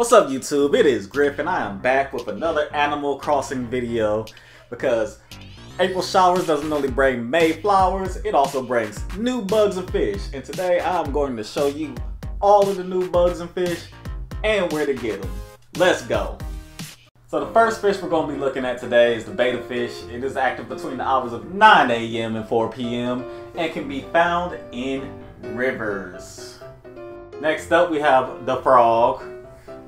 What's up YouTube? It is Griff and I am back with another Animal Crossing video because April showers doesn't only bring May flowers, it also brings new bugs and fish. And today I'm going to show you all of the new bugs and fish and where to get them. Let's go. So the first fish we're going to be looking at today is the betta fish. It is active between the hours of 9 a.m. and 4 p.m. and can be found in rivers. Next up we have the frog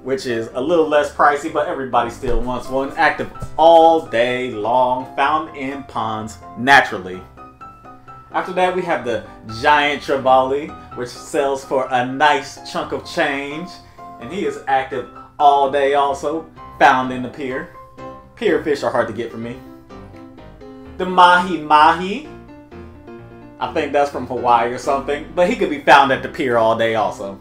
which is a little less pricey, but everybody still wants one. Active all day long, found in ponds naturally. After that, we have the giant trevally, which sells for a nice chunk of change. And he is active all day also, found in the pier. Pier fish are hard to get for me. The mahi mahi, I think that's from Hawaii or something, but he could be found at the pier all day also.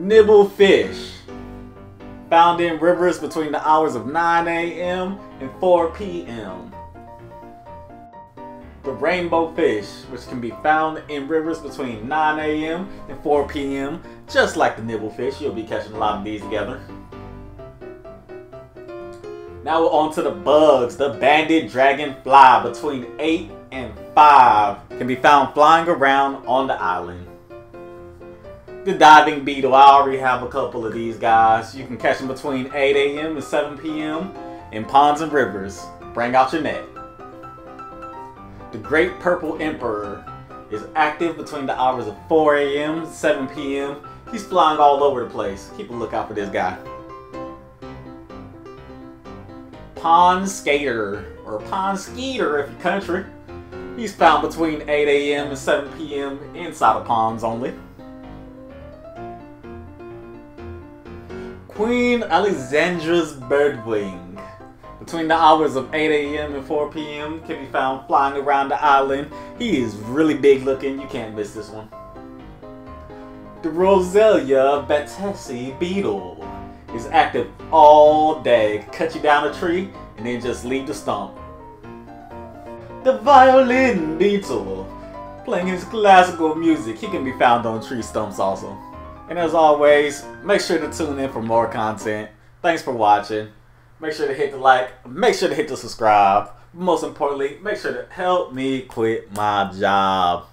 Nibble fish. Found in rivers between the hours of 9 a.m. and 4 p.m. The rainbow fish, which can be found in rivers between 9 a.m. and 4 p.m. Just like the nibble fish, you'll be catching a lot of these together. Now we're on to the bugs. The banded dragonfly between 8 and 5 can be found flying around on the island the diving beetle. I already have a couple of these guys. You can catch them between 8 a.m. and 7 p.m. in ponds and rivers. Bring out your net. The Great Purple Emperor is active between the hours of 4 a.m. and 7 p.m. He's flying all over the place. Keep a lookout for this guy. Pond Skater, or Pond Skeeter if you're country. He's found between 8 a.m. and 7 p.m. inside of ponds only. Queen Alexandra's birdwing. Between the hours of 8 a.m. and 4 p.m. can be found flying around the island. He is really big looking. You can't miss this one. The Rosalia batesi beetle is active all day. Cut you down a tree and then just leave the stump. The violin beetle. Playing his classical music. He can be found on tree stumps also. And as always, make sure to tune in for more content. Thanks for watching. Make sure to hit the like. Make sure to hit the subscribe. Most importantly, make sure to help me quit my job.